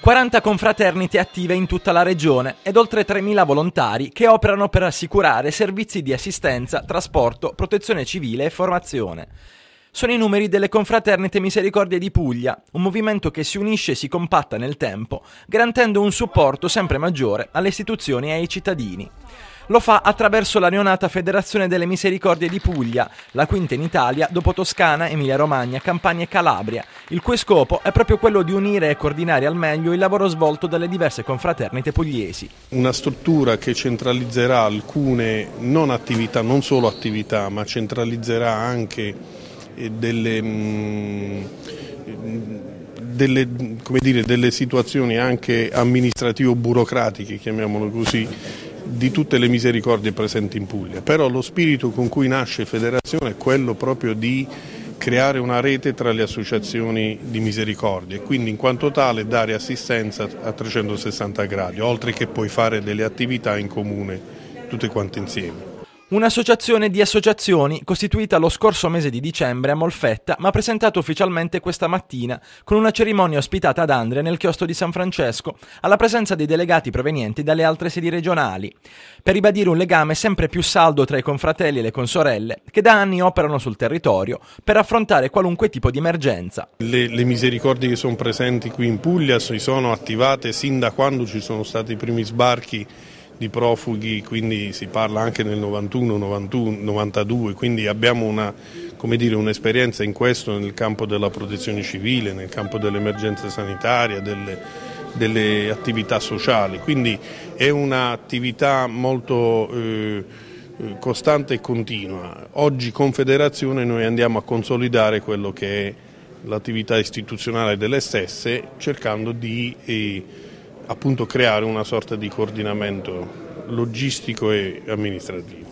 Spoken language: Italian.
40 confraternite attive in tutta la regione ed oltre 3.000 volontari che operano per assicurare servizi di assistenza, trasporto, protezione civile e formazione. Sono i numeri delle confraternite Misericordie di Puglia, un movimento che si unisce e si compatta nel tempo, garantendo un supporto sempre maggiore alle istituzioni e ai cittadini. Lo fa attraverso la neonata Federazione delle Misericordie di Puglia, la quinta in Italia dopo Toscana, Emilia-Romagna, Campania e Calabria, il cui scopo è proprio quello di unire e coordinare al meglio il lavoro svolto dalle diverse confraternite pugliesi. Una struttura che centralizzerà alcune non attività, non solo attività, ma centralizzerà anche eh, delle... Mh, mm, delle, dire, delle situazioni anche amministrativo-burocratiche, chiamiamolo così, di tutte le misericordie presenti in Puglia, però lo spirito con cui nasce Federazione è quello proprio di creare una rete tra le associazioni di misericordia e quindi in quanto tale dare assistenza a 360 gradi, oltre che poi fare delle attività in comune tutte quante insieme. Un'associazione di associazioni costituita lo scorso mese di dicembre a Molfetta, ma presentata ufficialmente questa mattina con una cerimonia ospitata ad Andria nel chiostro di San Francesco, alla presenza dei delegati provenienti dalle altre sedi regionali, per ribadire un legame sempre più saldo tra i confratelli e le consorelle che da anni operano sul territorio per affrontare qualunque tipo di emergenza. Le, le misericordie che sono presenti qui in Puglia si sono attivate sin da quando ci sono stati i primi sbarchi di profughi, quindi si parla anche nel 91, 91 92, quindi abbiamo un'esperienza un in questo nel campo della protezione civile, nel campo dell'emergenza sanitaria, delle, delle, attività sociali, quindi è un'attività molto eh, costante e continua. Oggi con Federazione noi andiamo a consolidare quello che è l'attività istituzionale delle stesse cercando di eh, appunto creare una sorta di coordinamento logistico e amministrativo.